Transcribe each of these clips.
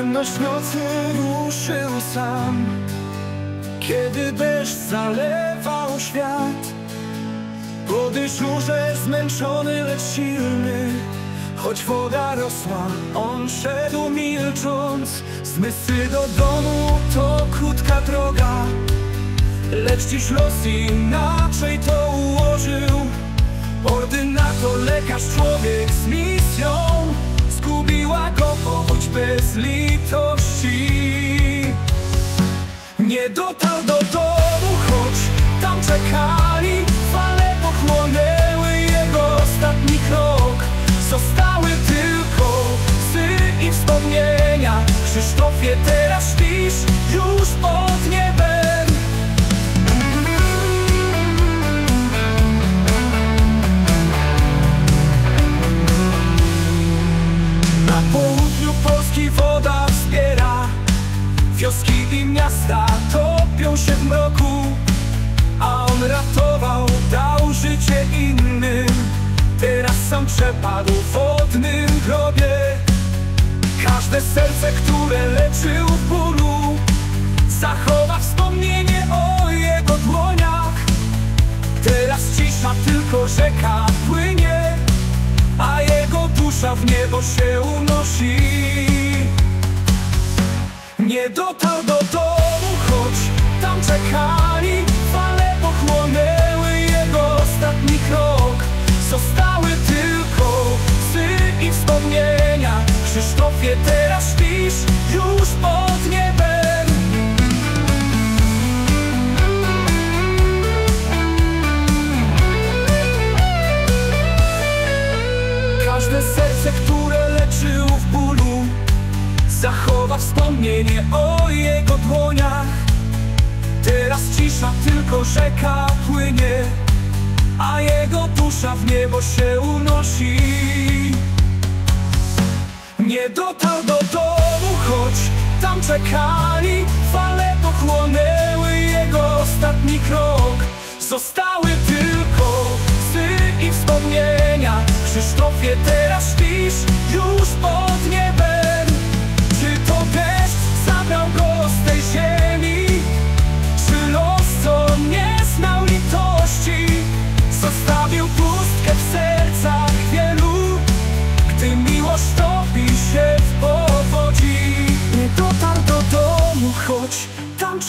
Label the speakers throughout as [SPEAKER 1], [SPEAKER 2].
[SPEAKER 1] Ciemność nocy ruszył sam. Kiedy deszcz zalewał świat Po dyżurze zmęczony, lecz silny. Choć woda rosła, on szedł milcząc. Zmysły do domu to krótka droga. Lecz dziś los inaczej to ułożył. Ordynator, lekarz, człowiek z misją. Zgubiła go choć bez litości Nie dotarł do domu, choć tam czekali. Fale pochłonęły jego ostatni krok. Zostały tylko psy i wspomnienia. Krzysztofie, teraz śpisz już pod niebem I miasta topią się w mroku A on ratował, dał życie innym. Teraz sam przepadł w wodnym grobie. Każde serce, które leczył w bólu Zachowa wspomnienie o jego dłoniach. Teraz cisza, tylko rzeka płynie a jego dusza w niebo się unosi Nie dotarł do domu, choć tam czekali. Fale pochłonęły jego ostatni krok. Zostały tylko psy i wspomnienia. Krzysztofie, teraz śpisz już pod Wspomnienie o jego dłoniach. Teraz cisza, tylko rzeka płynie A jego dusza w niebo się unosi. Nie dotarł do domu, choć tam czekali. Fale pochłonęły jego ostatni krok. Zostały tylko psy i wspomnienia. Krzysztofie, teraz śpisz już pod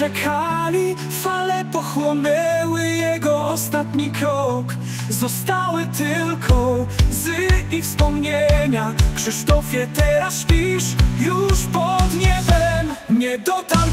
[SPEAKER 1] czekali Fale pochłonęły jego ostatni krok. Zostały tylko łzy i wspomnienia. Krzysztofie, teraz śpisz już pod niebem. Nie dotarł